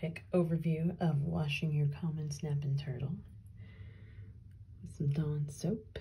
quick overview of washing your common snapping turtle. with Some Dawn soap